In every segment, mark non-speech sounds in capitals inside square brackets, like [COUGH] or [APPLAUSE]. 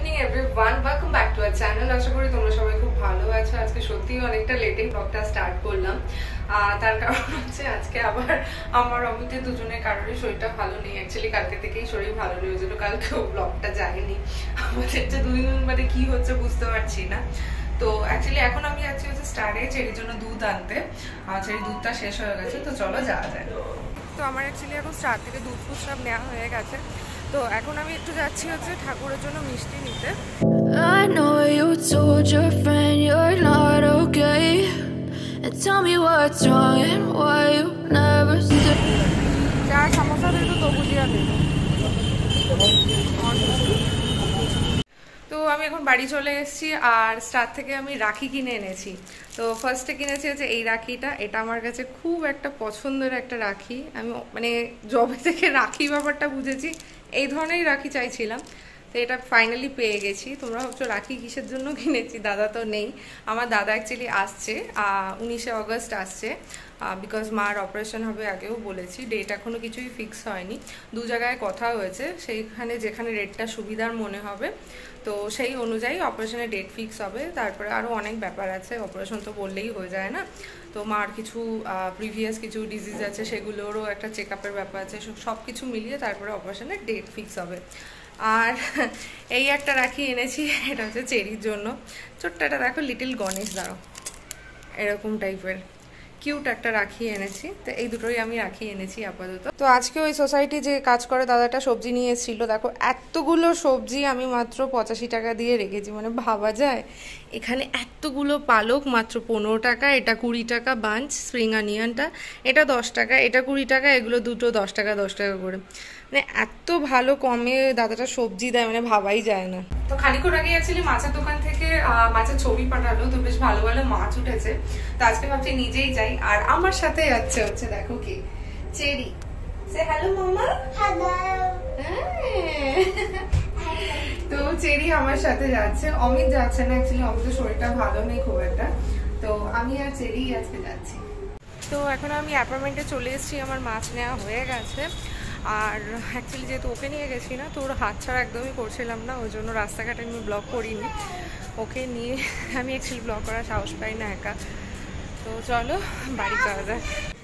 Evening everyone welcome back to our channel আশা করি তোমরা সবাই খুব ভালো আছো। আজকে সত্যি অনেকটা লেটে ব্লগটা স্টার্ট করলাম। তার কারণ হচ্ছে আজকে আবার আমার অমিতের দুজনের কারোরই শরীরটা ভালো নেই। অ্যাকচুয়ালি কালকে থেকেই শরীর ভালো নেই, ওই জন্য কালকেও ব্লগটা যায়নি। আমাদের যে দুই দিন মানে কি হচ্ছে বুঝতে পারছি না। তো অ্যাকচুয়ালি এখন আমি যাচ্ছি হচ্ছে স্টারে চেরির জন্য দুধ আনতে। চেরি দুধটা শেষ হয়ে গেছে, তো চলো যাওয়া যায় তো আমার অ্যাকচুয়ালি এখন স্টার থেকে দুধ ফুধ সব নেওয়া হয়ে গেছে। তো এখন আমি একটু যাচ্ছি হচ্ছে ঠাকুরের জন্য মিষ্টি নিতে I know you told your friend you're not okay. And tell me what's wrong and why you never stay. চা সমোসা দে তো ভুজিয়া দে তো আমি এখন বাড়ি চলে এসেছি আর স্টার থেকে আমি রাখি কিনে এনেছি তো ফার্স্টে কিনেছি হচ্ছে এই রাখিটা এটা আমার কাছে খুব একটা পছন্দের একটা রাখি আমি মানে জবে থেকে রাখি ব্যাপারটা বুঝেছি এই ধরনেরই রাখি চাইছিলাম। তো এটা ফাইনালি পেয়ে গেছি। তোমরা ভাবছ, রাখি কিসের জন্য কিনেছি? দাদা তো নেই। আমার দাদা অ্যাকচুয়ালি আসছে উনিশে অগস্ট আসছে বিকজ মার অপারেশন হবে আগেও বলেছি। ডেট এখনও কিছুই ফিক্স হয়নি। দু জায়গায় কথা হয়েছে। সেইখানে যেখানে রেটটা সুবিধার মনে হবে তো সেই অনুযায়ী অপারেশনের ডেট ফিক্স হবে। তারপরে আরও অনেক ব্যাপার আছে অপারেশন তো বললেই হয়ে যায় না। তো মার কিছু প্রিভিয়াস কিছু ডিজিজ আছে, সেগুলোরও একটা চেক আপের ব্যাপার আছে। সব কিছু মিলিয়ে তারপরে অপারেশনের ডেট ফিক্স হবে। আর [LAUGHS] এই একটা রাখি এনেছি, এটা হচ্ছে চেরির জন্য। ছোট্ট একটা দেখো লিটিল গণেশ দাঁড়ো এরকম টাইপের কিউট একটা রাখি এনেছি। তো এই দুটোই আমি রাখি এনেছি আপাতত। তো আজকে ওই সোসাইটি যে কাজ করে দাদাটা সবজি নিয়ে এসেছিল, দেখো এতগুলো সবজি আমি মাত্র পঁচাশি টাকা দিয়ে রেখেছি মানে ভাবা যায়। এখানে এতগুলো পালক, মাত্র পনেরো টাকা, এটা কুড়ি টাকা বাঞ্চ স্প্রিং অনিয়নটা এটা দশ টাকা, এটা কুড়ি টাকা, এগুলো দুটো দশ টাকা দশ টাকা করে। মানে এত ভালো কমে দাদাটা সবজি দেয় মানে ভাবাই যায় না। তো খানিক্ষণ আগে অ্যাকচুয়ালি মাছের দোকান থেকে মাছের ছবি পাঠালো, তো বেশ ভালো ভালো মাছ উঠেছে। তো আজকে ভাবছি নিজেই যাই আর আমার সাথে যাচ্ছে হচ্ছে দেখো কি? চেরি। সে হ্যালো মামা। তো চেরি আমার সাথে যাচ্ছে। অমিত যাচ্ছে না অ্যাকচুয়ালি অমিতের শরীরটা ভালো নেই খুব একটা। তো আমি আর চেরি আজকে যাচ্ছি। তো এখন আমি অ্যাপার্টমেন্টে চলে এসেছি আমার মাছ নেওয়া হয়ে গেছে। আর অ্যাকচুয়ালি যেহেতু ওকে নিয়ে গেছি না তো ওর হাত ছাড়া একদমই করছিলাম না ওই জন্য রাস্তাঘাটে আমি ব্লগ করিনি। ওকে নিয়ে আমি অ্যাকচুয়ালি ব্লগ করার সাহস পাই না একা। তো চলো, বাড়ি যাওয়া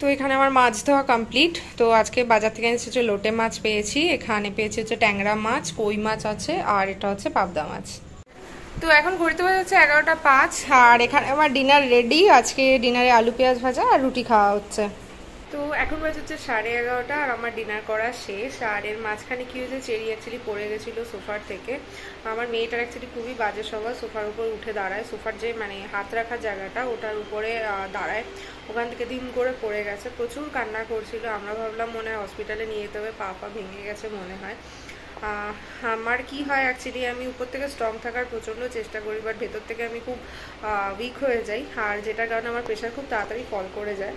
তো এখানে আমার মাছ ধোয়া কমপ্লিট তো আজকে বাজার থেকে এনেছি হচ্ছে লোটে মাছ পেয়েছি। এখানে পেয়েছি হচ্ছে ট্যাংরা মাছ কই মাছ আছে, আর এটা হচ্ছে পাবদা মাছ। তো এখন ঘুরতে বাজে হচ্ছে এগারোটা পাঁচ, আর এখানে আমার ডিনার রেডি আজকে ডিনারে আলু পেঁয়াজ ভাজা আর রুটি খাওয়া হচ্ছে। তো এখন বাজে হচ্ছে সাড়ে এগারোটা আর আমার ডিনার করা শেষ। আর এর মাঝখানে কি হয়েছে, চেরি অ্যাকচুয়ালি পড়ে গেছিল সোফার থেকে। আমার মেয়েটার অ্যাকচুয়ালি খুবই বাজে স্বভাব, সোফার উপর উঠে দাঁড়ায়। সোফার যে মানে হাত রাখার জায়গাটা, ওটার উপরে দাঁড়ায়। ওখান থেকে দিন করে পড়ে গেছে। প্রচুর কান্না করছিল। আমরা ভাবলাম মনে হয় হসপিটালে নিয়ে যেতে হবে পা পা ভেঙে গেছে মনে হয়। আমার কি হয় অ্যাকচুয়ালি আমি উপর থেকে স্ট্রং থাকার প্রচণ্ড চেষ্টা করি বাট ভেতর থেকে আমি খুব উইক হয়ে যাই। আর যেটার কারণে আমার প্রেশার খুব তাড়াতাড়ি ফল করে যায়।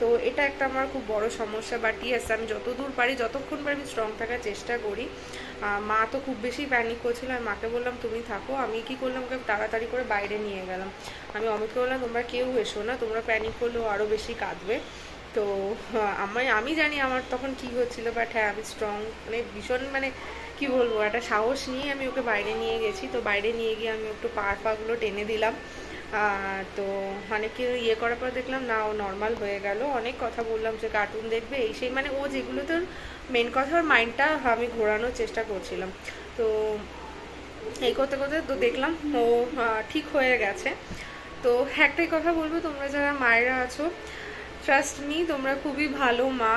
তো এটা একটা আমার খুব বড় সমস্যা বাট ইয়েস আমি যতদূর পারি, যতক্ষণ পারি আমি স্ট্রং থাকার চেষ্টা করি। মা তো খুব বেশি প্যানিক করছিল, আমি মাকে বললাম, তুমি থাকো। আমি কি করলাম, ওকে তাড়াতাড়ি করে বাইরে নিয়ে গেলাম। আমি অমিতকে বললাম, তোমরা কেউ এসো না, তোমরা প্যানিক করলেও আরও বেশি কাঁদবে। তো আমি আমি জানি আমার তখন কি হচ্ছিল বাট হ্যাঁ আমি স্ট্রং মানে ভীষণ মানে কি বলব, একটা সাহস নিয়ে আমি ওকে বাইরে নিয়ে গেছি। তো বাইরে নিয়ে গিয়ে আমি একটু পা পাগুলো টেনে দিলাম। তো অনেকে ইয়ে করার পর দেখলাম, না, ও নর্মাল হয়ে গেল। অনেক কথা বললাম যে, কার্টুন দেখবে? এই সেই মানে ও যেগুলো তোর মেন কথা, ওর মাইন্ডটা আমি ঘোরানোর চেষ্টা করছিলাম। তো এই করতে করতে তো দেখলাম, ও ঠিক হয়ে গেছে। তো একটাই কথা বলব, তোমরা যারা মায়েরা আছো ট্রাস্ট মি তোমরা খুবই ভালো মা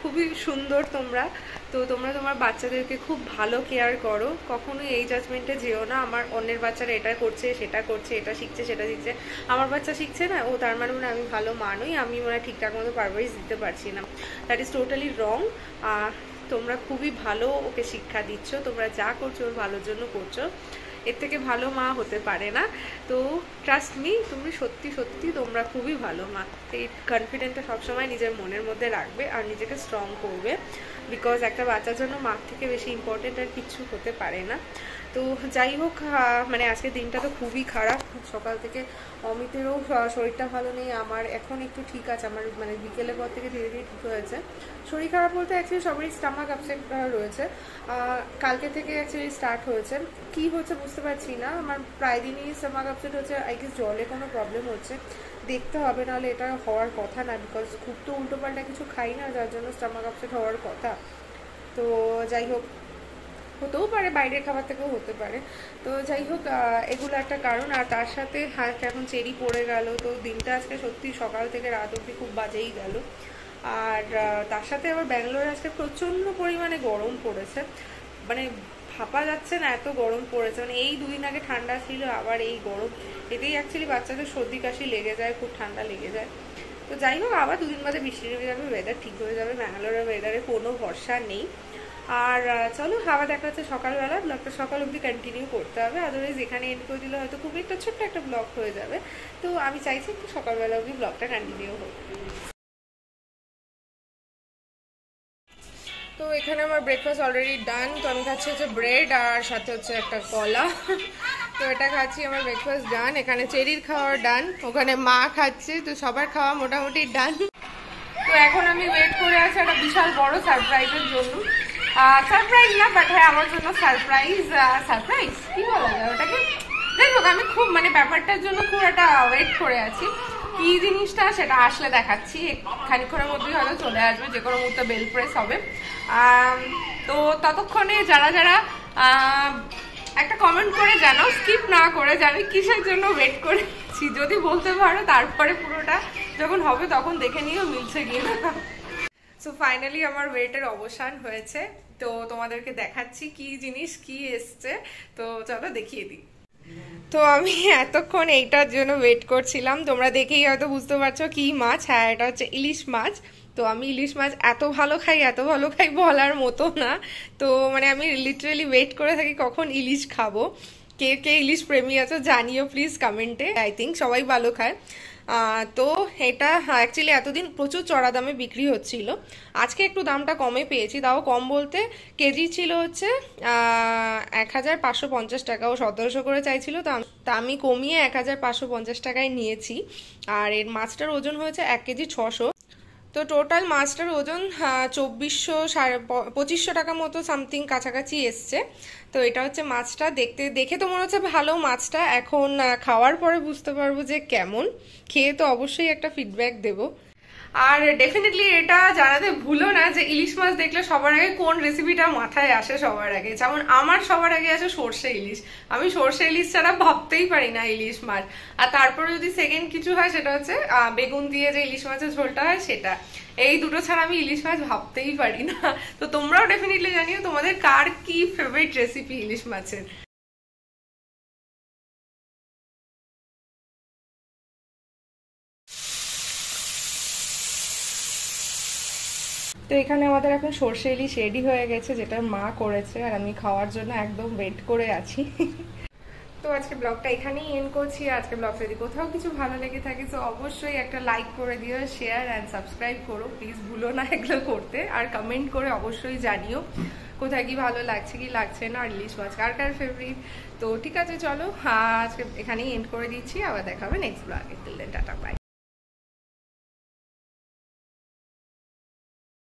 খুবই সুন্দর তোমরা। তো তোমরা তোমার বাচ্চাদেরকে খুব ভালো কেয়ার করো। কখনোই এই জাজমেন্টে যেও না, আমার অন্যের বাচ্চারা এটা করছে, সেটা করছে, এটা শিখছে, সেটা শিখছে। আমার বাচ্চা শিখছে না, ও তার মানে মনে আমি ভালো মা নই, আমি মনে ঠিকঠাক মতো পারভারিশ দিতে পারছি না। দ্যাট ইজ টোটালি রং তোমরা খুবই ভালো ওকে শিক্ষা দিচ্ছ, তোমরা যা করছ ওর ভালোর জন্য করছ। এর থেকে ভালো মা হতে পারে না। তো ট্রাস্ট মি তুমি সত্যি সত্যি তোমরা খুবই ভালো মা। এই কনফিডেন্টটা সবসময় নিজের মনের মধ্যে রাখবে আর নিজেকে স্ট্রং করবে। বিকজ একটা বাচ্চার জন্য মার থেকে বেশি ইম্পর্টেন্ট আর কিছু হতে পারে না। তো যাই হোক মানে আজকের দিনটা তো খুবই খারাপ। সকাল থেকে অমিতেরও শরীরটা ভালো নেই। আমার এখন একটু ঠিক আছে। আমার মানে বিকেলের পর থেকে ধীরে ধীরে ঠিক হয়েছে। শরীর খারাপ বলতে অ্যাকচুয়ালি সবারই স্টামাক আপসেট রয়েছে। কালকে থেকে অ্যাকচুয়ালি স্টার্ট হয়েছে। কি হচ্ছে বুঝতে পারছি না। আমার প্রায় দিনই স্টামাক আপসেট হচ্ছে। আই গেস জলে কোনো প্রবলেম হচ্ছে। দেখতে হবে, নাহলে এটা হওয়ার কথা না বিকজ খুব তো উল্টোপাল্টা কিছু খাই না, যার জন্য স্টামাক আপসেট হওয়ার কথা। তো যাই হোক হতেও পারে, বাইরের খাবার থেকেও হতে পারে। তো যাই হোক এগুলো একটা কারণ। আর তার সাথে হাত এখন চেরি পড়ে গেল, তো দিনটা আজকে সত্যি সকাল থেকে রাত অবধি খুব বাজেই গেল। আর তার সাথে আবার ব্যাঙ্গালোরে আজকে প্রচণ্ড পরিমাণে গরম পড়েছে। মানে ভাপা যাচ্ছে না এত গরম পড়েছে। মানে এই দুদিন আগে ঠান্ডা ছিল, আবার এই গরম। এতেই অ্যাকচুয়ালি বাচ্চাদের সর্দি কাশি লেগে যায়, খুব ঠান্ডা লেগে যায়। তো যাই হোক, আবার দুদিন বাদে বৃষ্টি নেমে যাবে ওয়েদার ঠিক হয়ে যাবে। ব্যাঙ্গালোরের ওয়েদারে কোনো ভরসা নেই। আর চলো হাওয়া দেখা যাচ্ছে সকালবেলা। ব্লগটা সকাল অবধি কন্টিনিউ করতে হবে। আদারওয়াইজ এখানে এন্ড করে দিলে হয়তো খুব একটা ছোট্ট একটা ব্লগ হয়ে যাবে। তো আমি চাইছি একটু সকালবেলা অবধি ব্লগটা কন্টিনিউ হোক। তো এখানে আমার ব্রেকফাস্ট অলরেডি ডান তো আমি খাচ্ছি হচ্ছে ব্রেড আর সাথে হচ্ছে একটা কলা। তো এটা খাচ্ছি, আমার ব্রেকফাস্ট ডান এখানে চেরির খাওয়া ডান ওখানে মা খাচ্ছে, তো সবার খাওয়া মোটামুটি ডান তো এখন আমি ওয়েট করে আছি একটা বিশাল বড় সারপ্রাইজের জন্য। সারপ্রাইজ না বাট হ্যাঁ আমার জন্য সারপ্রাইজ সারপ্রাইজ কি বলা যায় ওটাকে? যাই আমি খুব মানে ব্যাপারটার জন্য খুব একটা ওয়েট করে আছি। কি জিনিসটা, সেটা আসলে দেখাচ্ছি। খানিক্ষণের মধ্যেই হয়তো চলে আসবে, যে কোনো মুহূর্তে বেল প্রেস হবে। তো ততক্ষণে যারা যারা একটা কমেন্ট করে জানাও স্কিপ না করে, যে আমি কিসের জন্য ওয়েট করেছি। যদি বলতে পারো, তারপরে পুরোটা যখন হবে, তখন দেখে নিও, মিলছে গিয়ে সো ফাইনালি আমার ওয়েটের অবসান হয়েছে। তো তোমাদেরকে দেখাচ্ছি কি জিনিস, কি এসছে। তো চলো দেখিয়ে দিই। তো আমি এতক্ষণ এইটার জন্য ওয়েট করছিলাম। তোমরা দেখেই হয়তো বুঝতে পারছ কি মাছ। হ্যাঁ এটা হচ্ছে ইলিশ মাছ। তো আমি ইলিশ মাছ এত ভালো খাই, এত ভালো খাই বলার মতো না। তো মানে আমি লিটারেলি ওয়েট করে থাকি কখন ইলিশ খাব। কে কে ইলিশ প্রেমী আছো জানিও প্লিজ কমেন্টে আই থিঙ্ক সবাই ভালো খায়। তো এটা অ্যাকচুয়ালি এতদিন প্রচুর চড়া দামে বিক্রি হচ্ছিল। আজকে একটু দামটা কমে পেয়েছি, তাও কম বলতে কেজি ছিল হচ্ছে এক হাজার পাঁচশো পঞ্চাশ টাকা। ও সতেরোশো করে চাইছিল, তা আমি কমিয়ে এক হাজার পাঁচশো পঞ্চাশ টাকায় নিয়েছি। আর এর মাছটার ওজন হয়েছে এক কেজি ছশো। তো টোটাল মাছটার ওজন চব্বিশশো সাড়ে পঁচিশশো টাকা মতো সামথিং কাছাকাছি এসছে। তো এটা হচ্ছে মাছটা দেখতে, দেখে তো মনে হচ্ছে ভালো মাছটা এখন খাওয়ার পরে বুঝতে পারব যে কেমন। খেয়ে তো অবশ্যই একটা ফিডব্যাক দেবো। আর ডেফিনেটলি এটা জানাতে ভুলো না যে ইলিশ মাছ দেখলে সবার আগে কোন রেসিপিটা মাথায় আসে সবার আগে? যেমন আমার সবার আগে আসে সর্ষে ইলিশ। আমি সর্ষে ইলিশ ছাড়া ভাবতেই পারি না ইলিশ মাছ। আর তারপরে যদি সেকেন্ড কিছু হয় সেটা হচ্ছে বেগুন দিয়ে যে ইলিশ মাছের ঝোলটা হয় সেটা। এই দুটো ছাড়া আমি ইলিশ মাছ ভাবতেই পারি না। তো তোমরাও ডেফিনেটলি জানিও তোমাদের কার কি ফেভারিট রেসিপি ইলিশ মাছের? তো এখানে আমাদের এখন সর্ষে ইলিশ রেডি হয়ে গেছে, যেটা মা করেছে, আর আমি খাওয়ার জন্য একদম ওয়েট করে আছি। তো আজকে ব্লগটা এখানেই এন্ড করছি। আজকে ব্লগটা যদি কোথাও কিছু ভালো লেগে থাকে, তো অবশ্যই একটা লাইক করে দিও শেয়ার অ্যান্ড সাবস্ক্রাইব করো। প্লিজ ভুলো না এগুলো করতে। আর কমেন্ট করে অবশ্যই জানিও কোথায় কি ভালো লাগছে, কি লাগছে না, আর ইলিশ মাছ কার কার ফেভারিট তো ঠিক আছে, চলো হ্যাঁ আজকে এখানেই এন্ড করে দিচ্ছি। আবার দেখা হবে নেক্সট ব্লগে টাটা বাই